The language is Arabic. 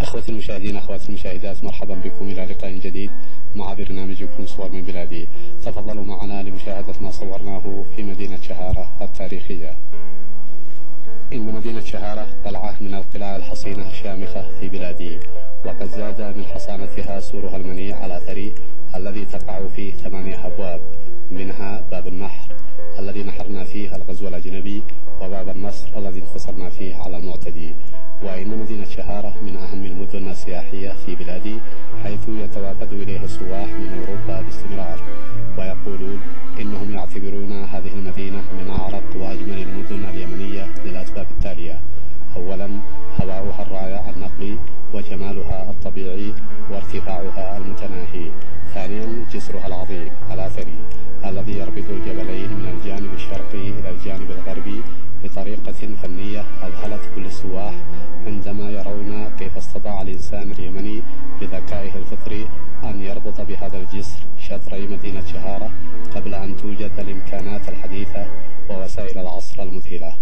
أخوتي المشاهدين أخواتي المشاهدات مرحبا بكم إلى لقاء جديد مع برنامجكم صور من بلادي. تفضلوا معنا لمشاهدة ما صورناه في مدينة شهارة التاريخية. إن مدينة شهارة قلعة من القلاع الحصينة الشامخة في بلادي وقد زاد من حصانتها سورها المنيع على ثري الذي تقع فيه ثمانية أبواب. منها باب النحر الذي نحرنا فيه الغزو الأجنبي وباب النصر الذي انتصرنا فيه على المعتدي. وإن مدينة شهارة من أهم المدن السياحية في بلادي حيث يتوافد إليها السواح من أوروبا باستمرار. ويقولون إنهم يعتبرون هذه المدينة من أعرق وأجمل المدن اليمنية للأسباب التالية. أولا هواؤها الرائع النقي وجمالها الطبيعي وارتفاعها المتناهي. ثانيا جسرها العظيم الأثري الذي يربط الجبلين من الجانب الشرقي إلى الجانب الغربي بطريقة فنية أذهلت كل السواح عندما يرون كيف استطاع الإنسان اليمني بذكائه الفطري أن يربط بهذا الجسر شطري مدينة شهارة قبل أن توجد الإمكانات الحديثة ووسائل العصر المذهلة